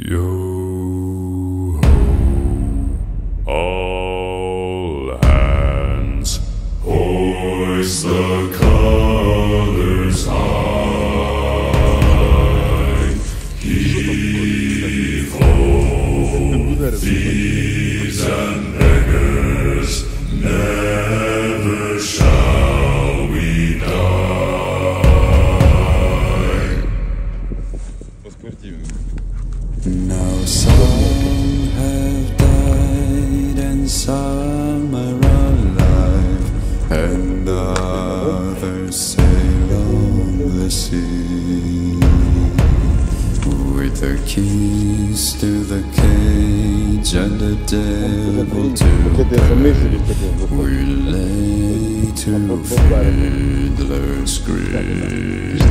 Yo ho, all hands, hoist the colors high. Heave ho, thieves and beggars, never shall we die. Now some have died and some are alive, and others sail on the sea. With the keys to the cage and the devil to pay, we lay to Fiddler's Green.